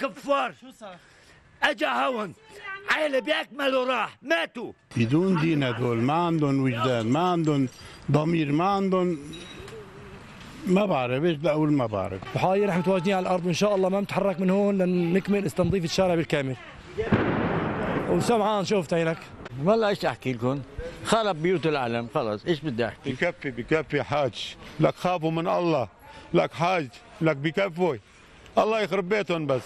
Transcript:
كفار أجا هون. عيلة بأكمل وراح. ماتوا. بدون دين هدول. ما عندهم وجدان ما عندهم ضمير ما عندهم ما بعرف إيش بدي أقول ما بعرف. وحاليا رح متواجدين على الأرض. وإن شاء الله ما بنتحرك من هون لنكمل استنظيف الشارع بالكامل. وسمعان شفت عينك؟ والله إيش أحكي لكم؟ خرب بيوت العالم خلص. إيش بدي أحكي؟ بكفي بكفي حاج. لك خافوا من الله لك حاج لك بكفوا الله يخرب بيتهم بس.